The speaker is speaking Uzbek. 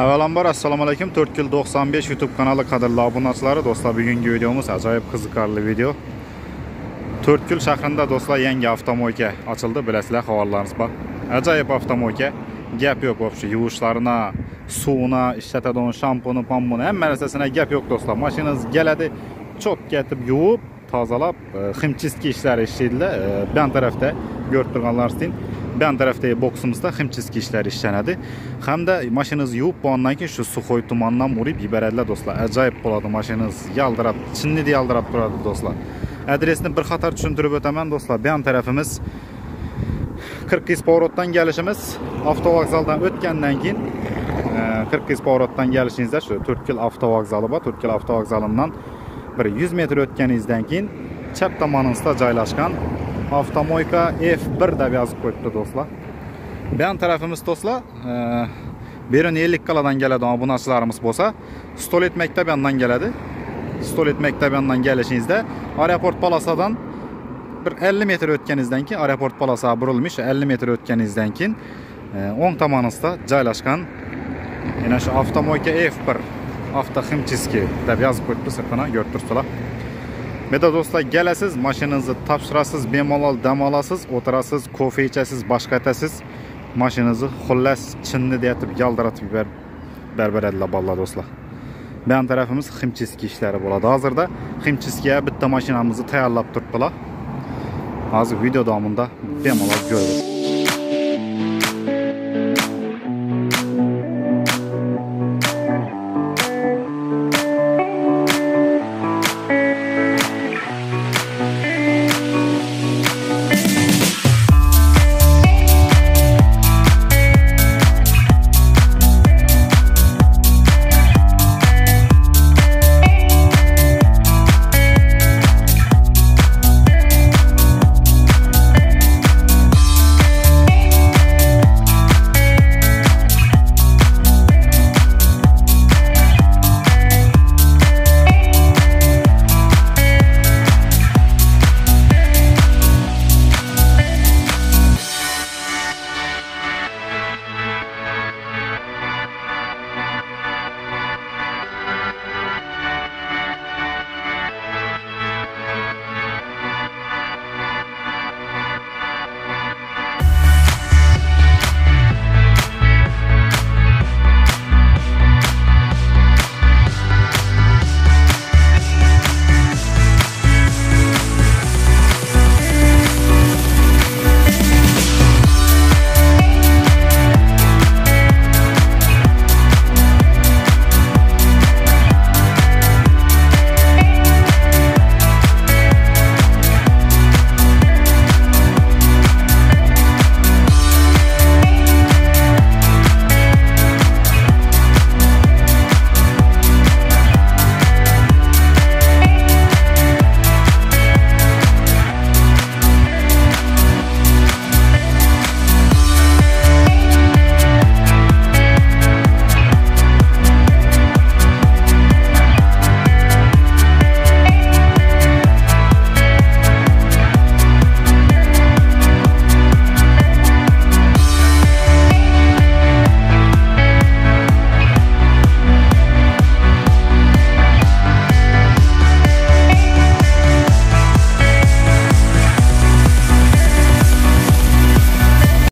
Əvəlambar, əssalamu aleyküm. 4 il 95 YouTube kanalı kadrlı abunatları. Dostlar, bugünkü videomuz acayip kızıkarlı video. 4 il şəhrində dostlar yenge avtomoyka açıldı. Beləsilə xavarlarınız bax. Acayip avtomoyka. Gəp yox, vəbşi, yuvuşlarına, suuna, işlətədon, şamponu, pammonu, əmmə nəsəsinə gəp yox dostlar. Maşınız gələdi, çox gətib yuvub, tazalab, ximçistki işləri işləyirlər. Bən tərəfdə görüb durğanlar istəyin. Bu yon tarafdagi boksimizda ximchiski ishlar ishlanadi. Hamda mashinangizni yuvib bo'lgandan keyin shu suxoy tumandan urib yuboradilar do'stlar. Ajoyib bo'ladi mashinangiz yaldirab chinnidek yaldirab turadi do'stlar. Adresni bir qator tushuntirib o'taman do'stlar. Bu yon tarafimiz qirqiz поворотdan kelishimiz. Avtovokzaldan o'tgandan keyin e, qirqiz поворотdan kelishingizda shu to'rtkil avtovokzali bor. To'rtkil avtovokzalidan bir yuz metr o'tganingizdan keyin chap tomoningizda joylashgan avtomoyka f1 deb yozib qo'yibdi do'stlar. Bu yon tarafimiz do'stlar e, berun ellik qaladan keladigan obunachilarimiz bo'lsa. Stolet maktab yonidan keladi. Stolet maktab yonidan kelishingizda aeroport palosadan bir 50 metr o'tganingizdan keyin aeroport polosiga burilmish 50 metr o'tganingizdan keyin e, o'ng tomoningizda joylashgan yana shu avtomoyka f1 avtoximchiski deb yozib qo'yibdi sirtini ko'rib turibsizlar. Meda dostlar gələsiz, maşınınızı tapşırasız, bemalol dəm alasız, oturasız, kofe içəsiz, başqa etəsiz. Maşınınızı xullas çinni deyətib yaldıratıb bər bərbərədlə balla dostlar. Bəyan tərəfimiz ximçiski işləri boladı. Hazırda ximçiskiyə bitta maşinamızı tayarlab turtdular. Hazır video damında bemalol görürük.